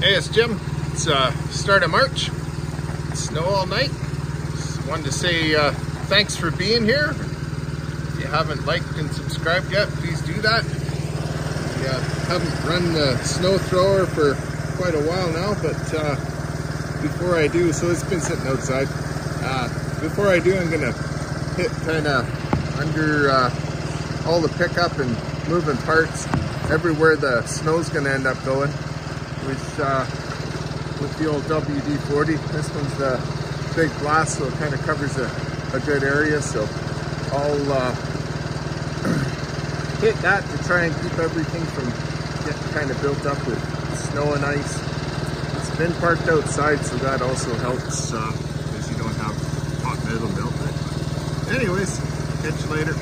Hey, it's Jim. It's uh, start of March. Snow all night. Just wanted to say uh, thanks for being here. If you haven't liked and subscribed yet, please do that. We uh, haven't run the snow thrower for quite a while now, but uh, before I do, so it's been sitting outside. Uh, before I do, I'm gonna hit kind of under uh, all the pickup and moving parts everywhere the snow's gonna end up going with uh, with the old WD-40. This one's the big blast, so it kind of covers a, a good area. So I'll uh, hit that to try and keep everything from getting kind of built up with snow and ice. It's been parked outside, so that also helps uh, because you don't have hot metal melting. Anyways, catch you later.